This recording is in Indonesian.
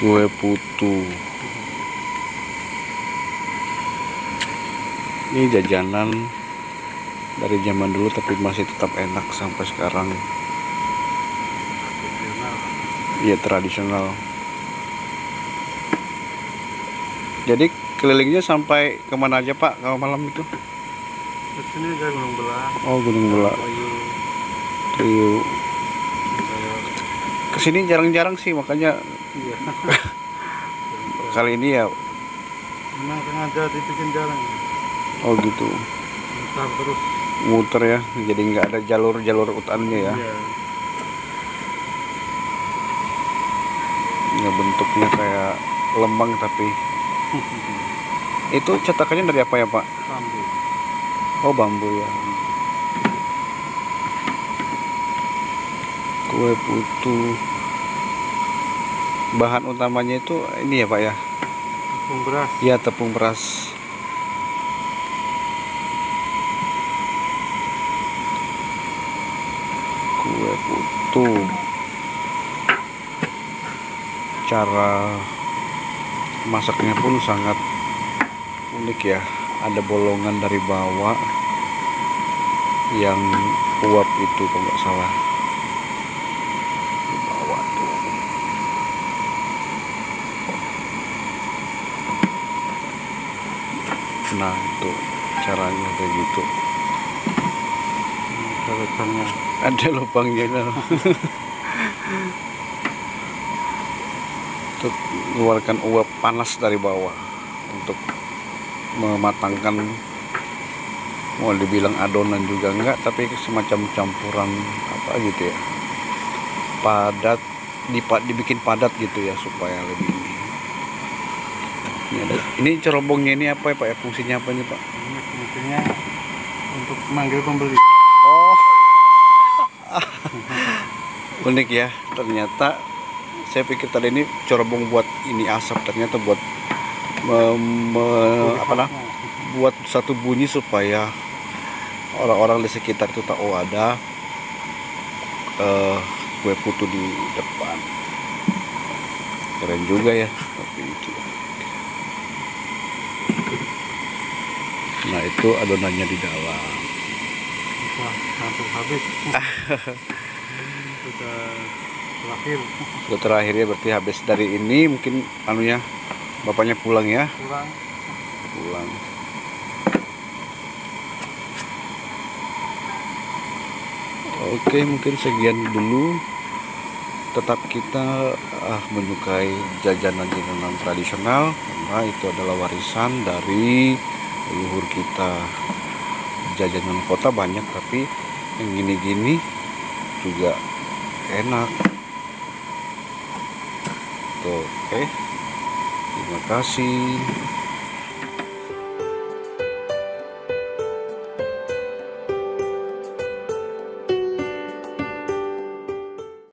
kue putu. Ini jajanan dari zaman dulu tapi masih tetap enak sampai sekarang. Iya tradisional. Jadi kelilingnya sampai ke mana aja pak kalau malam itu? Di sini ada gunung belah, oh gunung Trio kayak ke sini jarang-jarang sih makanya iya. kali ini ya Memang sengaja dibikin jalan, oh gitu ntar terus. muter ya jadi nggak ada jalur-jalur utannya ya Iya. ya bentuknya kayak lembang tapi itu cetakannya dari apa ya pak Sambil. oh bambu ya kue putu. Bahan utamanya itu ini ya pak ya? Tepung beras. ya tepung beras. Kue putu. Cara masaknya pun sangat unik ya. Ada bolongan dari bawah yang uap itu kalau nggak salah di bawah tuh nah itu caranya kayak gitu. Ada lubangnya nah. untuk mengeluarkan uap panas dari bawah. Untuk mematangkan mau dibilang adonan juga enggak tapi semacam campuran apa gitu ya. Padat dipa, dibikin padat gitu ya supaya lebih ini ini, ada, ini cerobongnya ini apa ya pak ya fungsinya apa ini pak Ini fungsinya untuk manggil pembeli. Oh. Unik ya. Ternyata saya pikir tadi ini corobong buat ini asap, ternyata buat me- me- apa nah, buat satu bunyi supaya orang-orang di sekitar itu tahu oh, ada eh, kue putu di depan. Keren juga ya, tapi itu. Nah itu adonannya di dalam. Wah, hampir habis. Sudah terakhir Itu terakhir ya berarti habis dari ini mungkin anunya bapaknya pulang ya kurang. pulang oke mungkin sekian dulu tetap kita ah, menyukai jajanan-jajanan tradisional karena itu adalah warisan dari leluhur kita. Jajanan kota banyak tapi yang gini-gini juga enak. Oke. Terima kasih